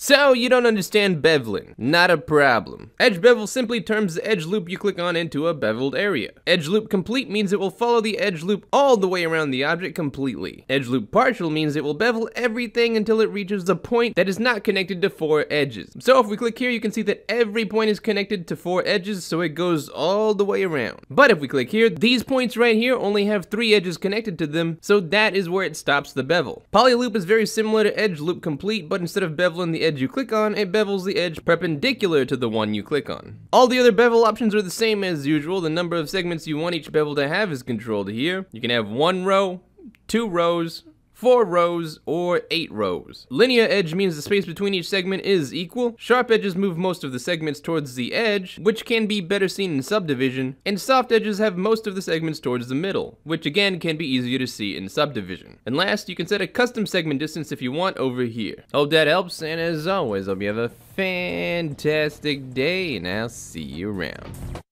So, you don't understand beveling. Not a problem. Edge bevel simply turns the edge loop you click on into a beveled area. Edge loop complete means it will follow the edge loop all the way around the object completely. Edge loop partial means it will bevel everything until it reaches the point that is not connected to four edges. So if we click here, you can see that every point is connected to four edges, so it goes all the way around. But if we click here, these points right here only have three edges connected to them, so that is where it stops the bevel. Poly loop is very similar to edge loop complete, but instead of beveling the edge you click on, it bevels the edge perpendicular to the one you click on. All the other bevel options are the same as usual. The number of segments you want each bevel to have is controlled here. You can have one row, two rows, 4 rows, or 8 rows. Linear edge means the space between each segment is equal. Sharp edges move most of the segments towards the edge, which can be better seen in subdivision, and soft edges have most of the segments towards the middle, which again can be easier to see in subdivision. And last, you can set a custom segment distance if you want over here. Hope that helps, and as always, I hope you have a fantastic day, and I'll see you around.